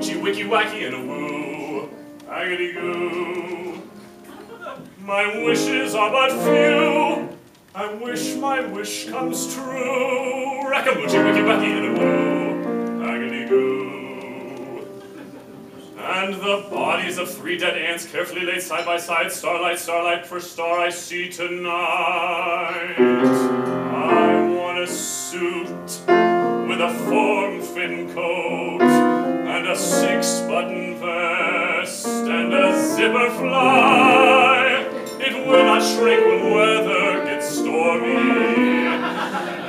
woochie wicky wacky and a woo. Aggity goo. My wishes are but few. I wish my wish comes true. Rackamoochie wicky wacky and a woo. Aggity goo. And the bodies of three dead ants carefully laid side by side, starlight, starlight, for star I see tonight. I want a suit with a form-fin coat and a six-button vest and a zipper fly. It will not shrink when weather gets stormy,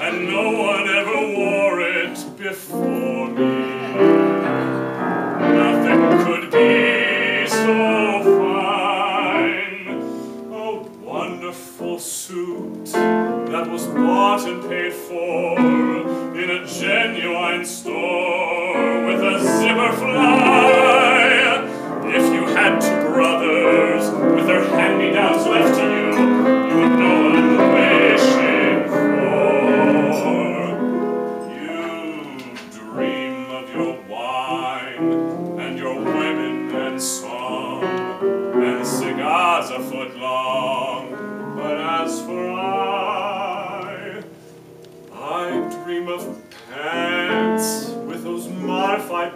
and no one ever wore it before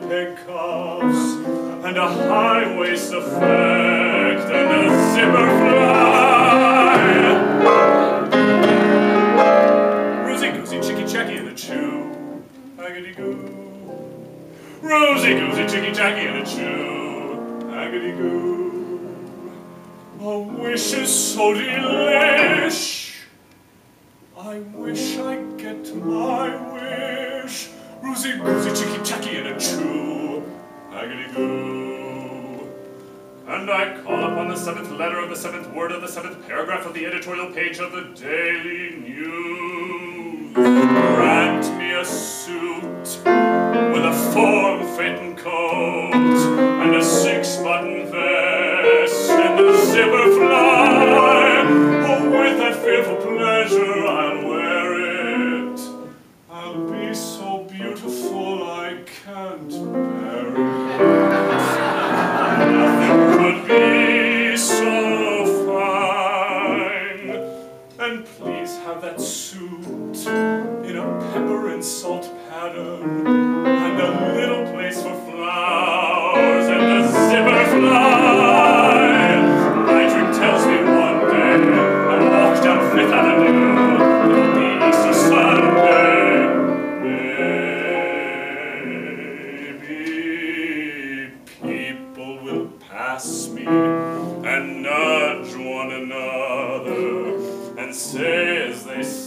peg and a high waist effect and a zipper fly. Rosy goosey, chicky chacky, and a chew. Haggity goo. Rosy goosey, chicky chacky, and a chew. Haggity goo. A wish is so delish. I wish I get my wish. Rosy goosey, chicky chacky, and a chew. Haggity goo. And I call upon the seventh letter of the seventh word of the seventh paragraph of the editorial page of the Daily News. Grant me a salt pattern and a little place for flowers pass me and nudge one another and say as they slyly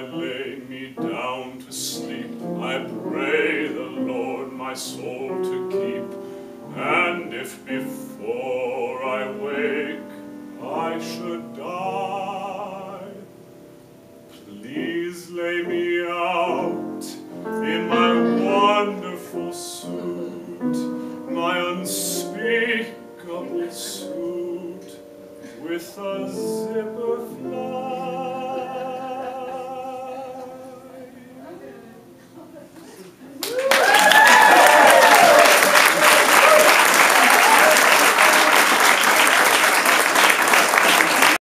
I lay me down to sleep. I pray the Lord my soul to keep. And if before I wake I should die, please lay me out in my wonderful suit, my unspeakable suit with a zipper fly.